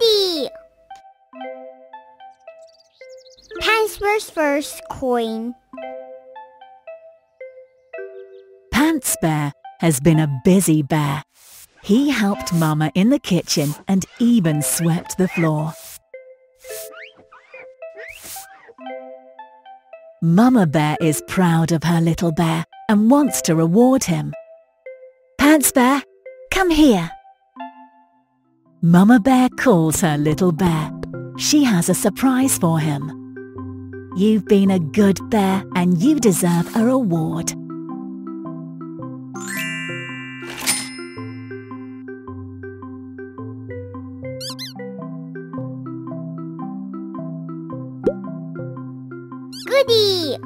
Goody! Pants first coin. Pants Bear has been a busy bear. He helped Mama in the kitchen and even swept the floor. Mama Bear is proud of her little bear and wants to reward him. Pants Bear, come here. Mama Bear calls her little bear. She has a surprise for him. You've been a good bear and you deserve a reward. Goody!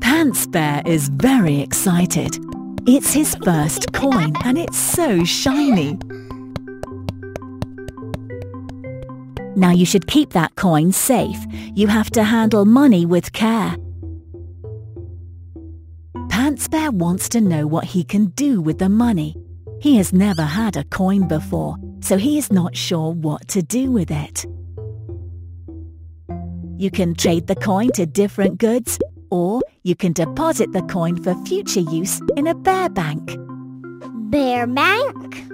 Pants Bear is very excited. It's his first coin and it's so shiny. Now you should keep that coin safe. You have to handle money with care. Pants Bear wants to know what he can do with the money. He has never had a coin before, so he is not sure what to do with it. You can trade the coin to different goods, or you can deposit the coin for future use in a bear bank. Bear Bank?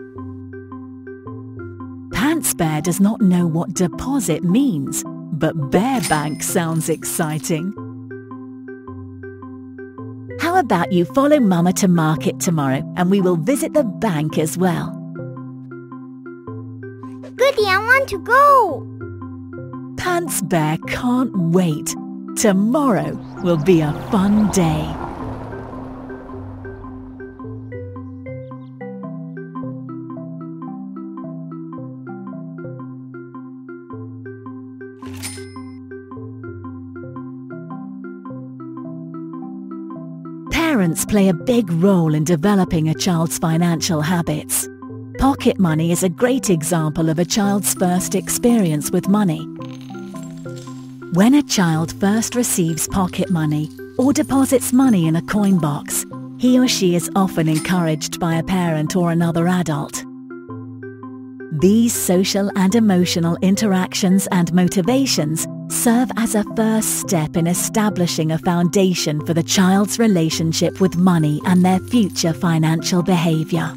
Pants Bear does not know what deposit means, but Bear Bank sounds exciting. How about you follow Mama to market tomorrow and we will visit the bank as well. Goody, I want to go! Pants Bear can't wait. Tomorrow will be a fun day. Parents play a big role in developing a child's financial habits. Pocket money is a great example of a child's first experience with money. When a child first receives pocket money or deposits money in a coin box, he or she is often encouraged by a parent or another adult. These social and emotional interactions and motivations serve as a first step in establishing a foundation for the child's relationship with money and their future financial behaviour.